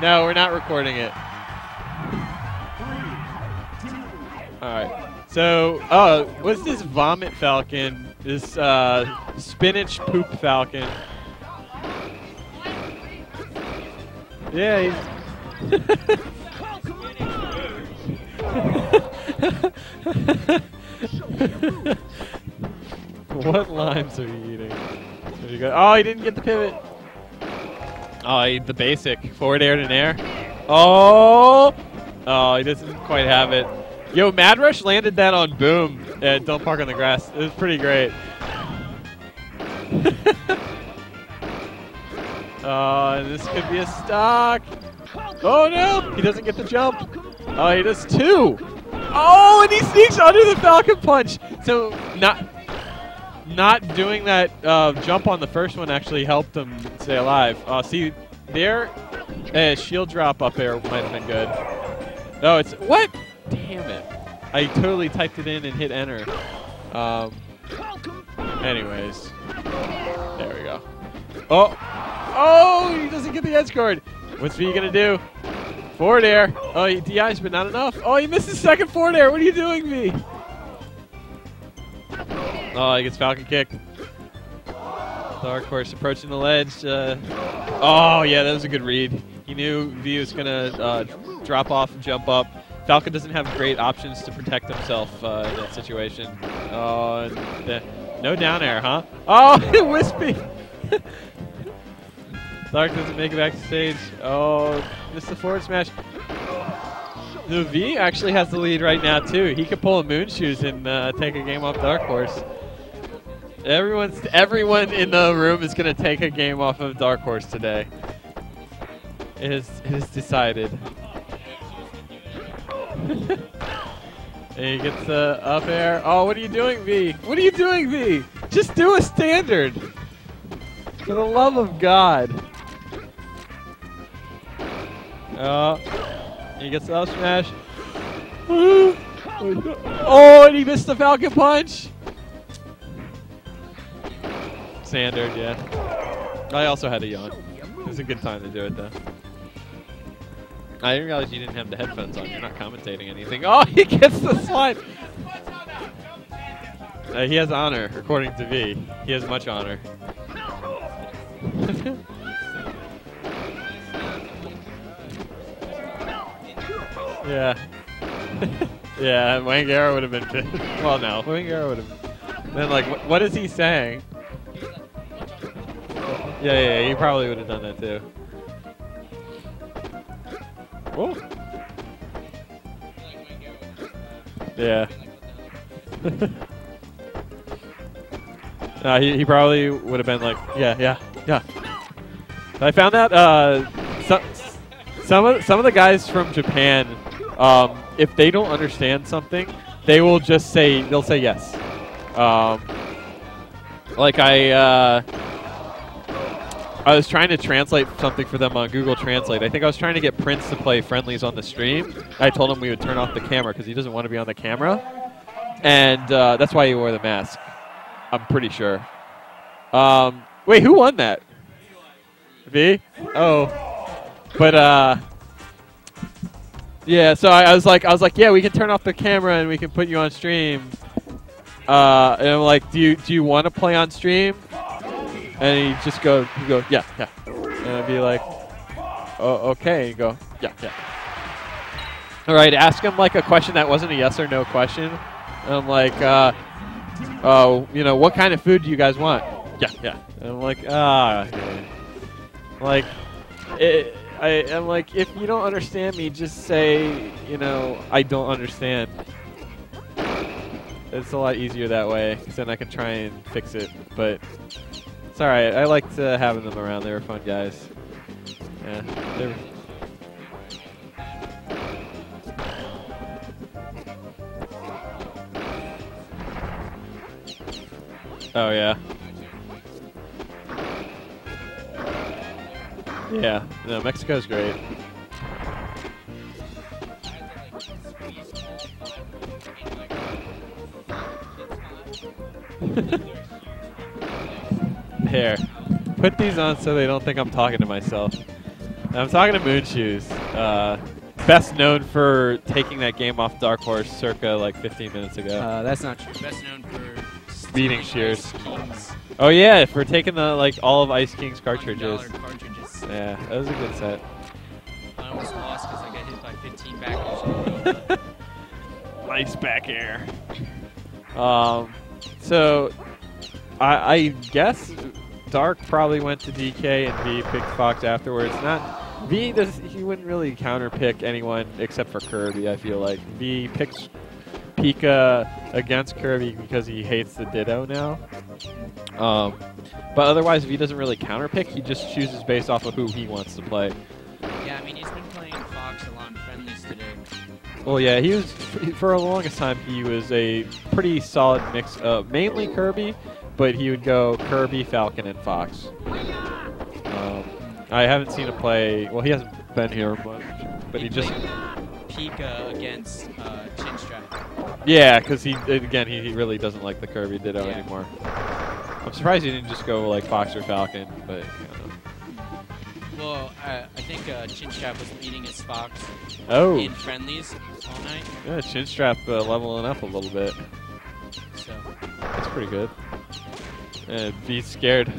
No, we're not recording it. All right. So, uh, what's this vomit falcon? This uh, spinach poop falcon. Yeah, he's. what limes are you eating? You. Oh, he didn't get the pivot. Oh, he, the basic forward air to air. Oh, oh, he doesn't quite have it. Yo, Mad Rush landed that on Boom at Don't Park on the Grass. It was pretty great. oh, and this could be a stock. Oh no, he doesn't get the jump. Oh, he does two. Oh, and he sneaks under the Falcon Punch. So not not doing that uh, jump on the first one actually helped him stay alive. Uh, see, there, uh, shield drop up there might have been good. No, it's what? Damn it! I totally typed it in and hit enter. Um, anyways, there we go. Oh, oh! He doesn't get the edge guard. What's V gonna do? Forward air. Oh, he DIs, but not enough. Oh, he missed his second forward air. What are you doing, V? Oh, he gets Falcon kick. Dark Horse approaching the ledge. Uh, oh, yeah, that was a good read. He knew V was going to uh, drop off and jump up. Falcon doesn't have great options to protect himself uh, in that situation. Oh, no down air, huh? Oh, Wispy! Dark doesn't make it back to stage. Oh, missed the forward smash. V actually has the lead right now too. He could pull a moon shoes and uh, take a game off Dark Horse. Everyone's everyone in the room is gonna take a game off of Dark Horse today. It is it is decided. and he gets the up air. Oh, what are you doing, V? What are you doing, V? Just do a standard. For the love of God. Oh, he gets the up smash. Oh, and he missed the Falcon Punch. Standard, yeah. I also had a yawn. It was a good time to do it, though. I didn't realize you didn't have the headphones on. You're not commentating anything. Oh, he gets the slide. Uh, he has honor, according to V. He has much honor. yeah. yeah, Wangera would have been pissed. well, no. Wangera would have. Then, like, wh what is he saying? Yeah, yeah, he probably would have done that too. Oh. Yeah. uh, he, he probably would have been like, yeah, yeah, yeah. I found that uh, some some of some of the guys from Japan, um, if they don't understand something, they will just say they'll say yes. Um, like I. Uh, I was trying to translate something for them on Google Translate. I think I was trying to get Prince to play friendlies on the stream. I told him we would turn off the camera because he doesn't want to be on the camera, and uh, that's why he wore the mask. I'm pretty sure. Um, wait, who won that? V? Oh, but uh, yeah. So I, I, was like, I was like, yeah, we can turn off the camera and we can put you on stream. Uh, and I'm like, do you do you want to play on stream? And he just go, he go, yeah, yeah. And I'd be like, oh, okay. And go, yeah, yeah. All right, ask him like a question that wasn't a yes or no question. And I'm like, uh, oh, you know, what kind of food do you guys want? Yeah, yeah. And I'm like, ah, like, it, I am like, if you don't understand me, just say, you know, I don't understand. It's a lot easier that way, because then I can try and fix it. But it's alright. I liked uh, having them around. They were fun guys. Yeah. Oh, yeah. Yeah. No, Mexico's great. Here. Put these on so they don't think I'm talking to myself. I'm talking to Moonshoes. Uh, best known for taking that game off Dark Horse circa like 15 minutes ago. Uh, that's not true. Best known for Beating Shears. Oh yeah, for taking the like all of Ice King's cartridges. $100 cartridges. Yeah, that was a good set. I almost lost because I got hit by 15 backers. nice back air. Um, so I, I guess Dark probably went to DK and V picked Fox afterwards. Not V does he wouldn't really counter pick anyone except for Kirby. I feel like V picks Pika against Kirby because he hates the Ditto now. Um, but otherwise, if he doesn't really counter pick, he just chooses based off of who he wants to play. yeah, I mean, he's been playing Fox a lot in friendlies today. Well, yeah, he was for the longest time. He was a pretty solid mix, uh, mainly Kirby, but he would go Kirby, Falcon, and Fox. Um, I haven't seen him play. Well, he hasn't been here much, but he just Pika against uh. Yeah, because he again he, he really doesn't like the Kirby Ditto Yeah. anymore. I'm surprised he didn't just go like Fox or Falcon, but you know. Well, uh, I think uh, Chinstrap was beating his Fox oh in friendlies all night. yeah, Chinstrap uh, leveling up a little bit. So That's pretty good. And be scared.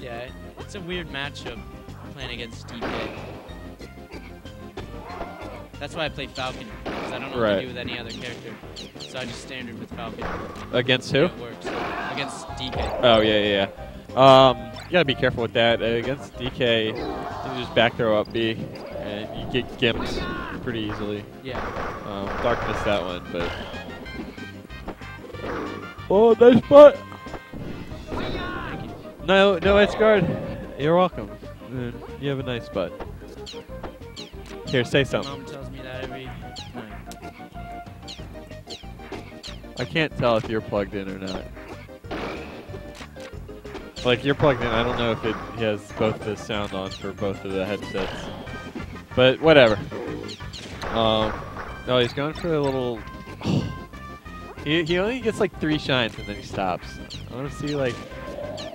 yeah, it's a weird matchup playing against DK. That's why I play Falcon because I don't know what to do with any other character. So I just standard with Falcon. Against who? Works against DK. Oh yeah, yeah. yeah. Um, you gotta be careful with that. Uh, against DK, you just back throw up B, and you get gimped pretty easily. Yeah. Um, Dark missed that one, but. Oh, nice butt. No, no edge guard. You're welcome. Uh, You have a nice butt. Here, say something. I can't tell if you're plugged in or not. Like you're plugged in. I don't know if it has both the sound on for both of the headsets, but whatever. Um, no, he's going for a little. he he only gets like three shines and then he stops. I want to see like.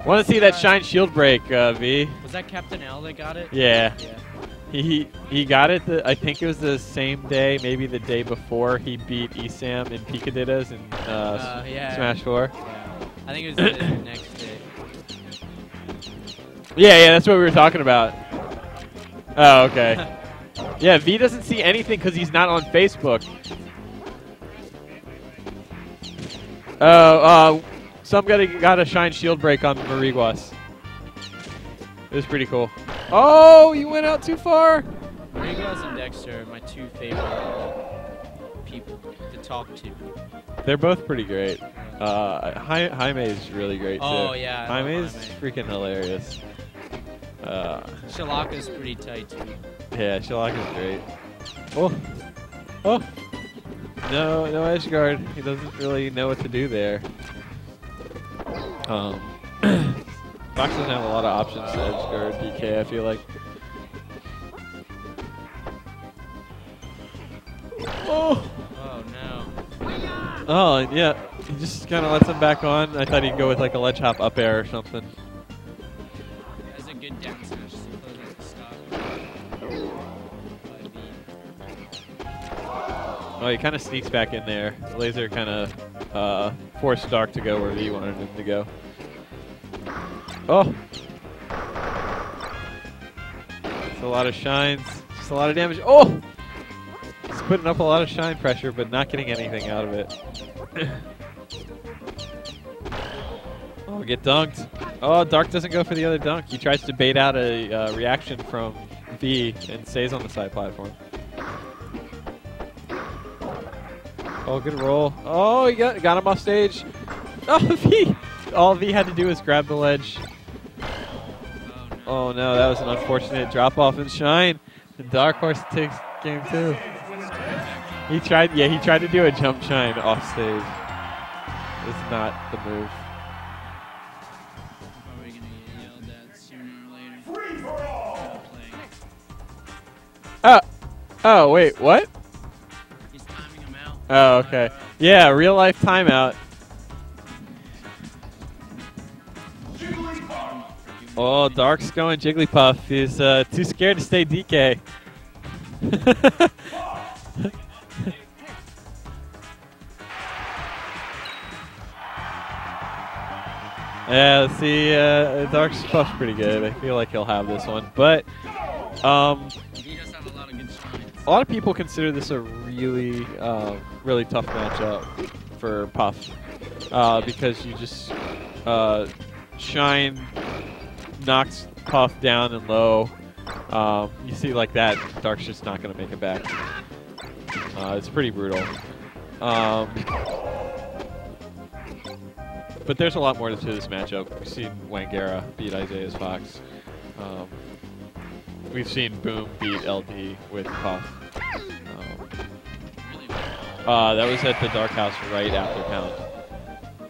Want to see that shine shield break, uh, V? Was that Captain L that got it? Yeah. Yeah. He he got it. The, I think it was the same day, maybe the day before he beat Esam in Pika dittos in uh, Uh, yeah. Smash Four. Yeah. I think it was the next day. Yeah, yeah, that's what we were talking about. Oh, okay. yeah, V doesn't see anything because he's not on Facebook. Oh, uh, somebody got a shine shield break on Mariguas. It was pretty cool. Oh, you went out too far. Mariguas and Dexter are my two favorite people to talk to. They're both pretty great. Uh, Hi- Jaime is really great too. Oh, yeah, I love Jaime is freaking hilarious. Uh, Shalaka's pretty tight too. yeah, Shalak is great. Oh, oh, no, no edge guard. He doesn't really know what to do there. Um, Fox doesn't have a lot of options to edge guard DK. I feel like. Oh. Oh no. Oh, yeah. He just kind of lets him back on. I thought he'd go with like a ledge hop up air or something. That's a good down smash. So close at the stop. By B. Oh, he kind of sneaks back in there. Laser kind of uh, forced Dark to go where he wanted him to go. Oh. It's a lot of shines. Just a lot of damage. Oh! He's putting up a lot of shine pressure, but not getting anything out of it. oh, get dunked. Oh, Dark doesn't go for the other dunk. He tries to bait out a uh, reaction from V and stays on the side platform. Oh, good roll. Oh, he got, got him off stage. Oh, V. All V had to do was grab the ledge. Oh no. That was an unfortunate drop off in Shine. The Dark Horse takes game two. He tried, yeah, he tried to do a jump shine off stage. It's not the move. Probably gonna get yelled at sooner or later. Gotta play. Oh, oh wait, what? He's timing him out. Oh, okay. Yeah, real life timeout. Oh, Dark's going Jigglypuff. He's uh, too scared to stay DK. yeah, see. Uh, Dark's Puff's pretty good. I feel like he'll have this one. But um, a lot of people consider this a really, uh, really tough matchup for Puff uh, because you just uh, Shine knocks Puff down and low. Um, you see like that, Dark's just not going to make it back. Uh, it's pretty brutal. Um, but there's a lot more to this matchup. We've seen Wangera beat Isaiah's Fox. Um, we've seen Boom beat LD with Puff. Um, uh, that was at the Dark House right after Pound.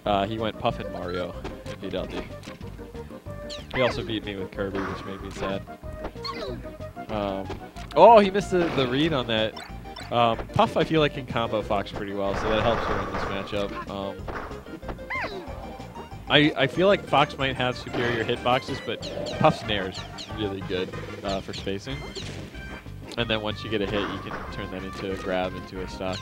Uh, he went Puff and Mario and beat LD. He also beat me with Kirby, which made me sad. Um, oh, he missed the, the read on that. Um, Puff, I feel like can combo Fox pretty well, so that helps her in this matchup. Um, I, I feel like Fox might have superior hitboxes, but Puff's Nair is really good uh, for spacing. And then once you get a hit, you can turn that into a grab, into a stock.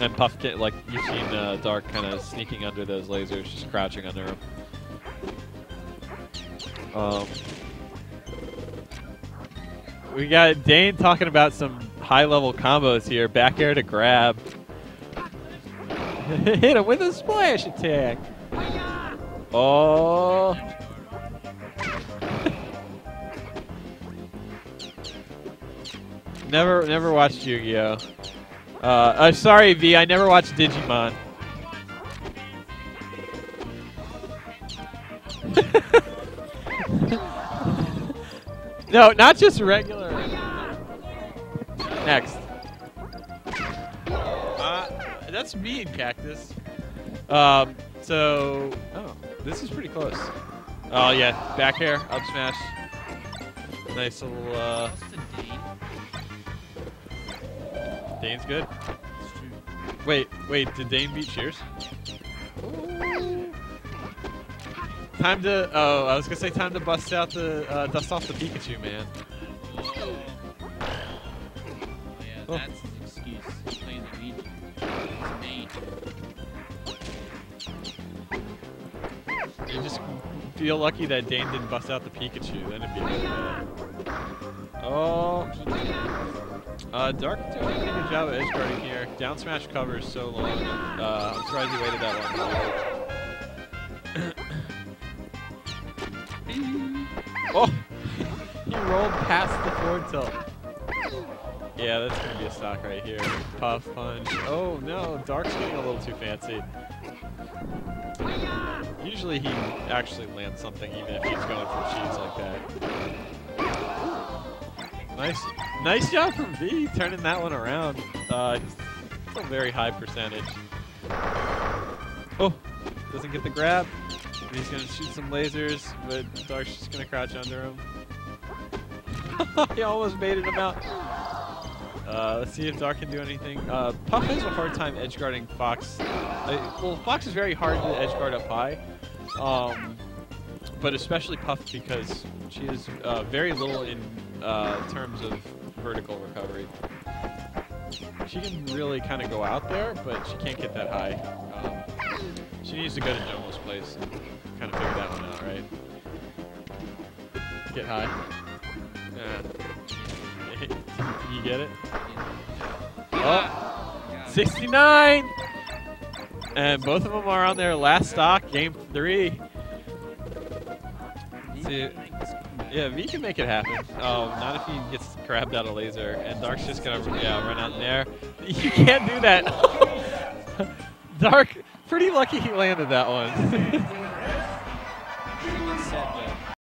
And Puff, can, like you've seen uh, Dark kind of sneaking under those lasers, just crouching under them. Um, we got Dane talking about some high-level combos here. Back air to grab. Hit him with a splash attack. Oh. never, never watched Yu-Gi-Oh. Uh, uh, sorry, V. I never watched Digimon. no, not just regular. Next. Uh, that's me in Cactus. Um, so, oh, this is pretty close. Oh yeah, back air, up smash. Nice little. Uh, Lost to Dane. Dane's good. Wait, wait, did Dane beat Shears? Time to. Oh, I was gonna say time to bust out the uh, dust off the Pikachu, man. Oh, yeah, Oh. that's his excuse. He's playing Luigi. His main. You just feel lucky that Dane didn't bust out the Pikachu. Then it'd be. Oh, uh, Dark doing a pretty good job of edge guarding here. Down smash covers so long. Uh, I'm surprised he waited that long. oh, he rolled past the forward tilt. Yeah, that's gonna be a stock right here. Puff punch. Oh no, Dark's getting a little too fancy. Usually he actually lands something even if he's going for cheats like that. Nice, nice job from V turning that one around. Uh, a very high percentage. Oh, doesn't get the grab. He's gonna shoot some lasers, but Dark's just gonna crouch under him. he almost baited him out. Uh, let's see if Dark can do anything. Uh, Puff has a hard time edge guarding Fox. Uh, well, Fox is very hard to edge guard up high, um, but especially Puff because she has uh, very little in uh, terms of vertical recovery. She can really kind of go out there, but she can't get that high. Um, she needs to go to Domo's place and kind of figure that one out, right? Get high. You get it? Oh, 69! And both of them are on their last stock, game three. See, yeah, V can make it happen. Oh, not if he gets grabbed out of laser. And Dark's just gonna yeah run out in there. You can't do that. Dark, pretty lucky he landed that one.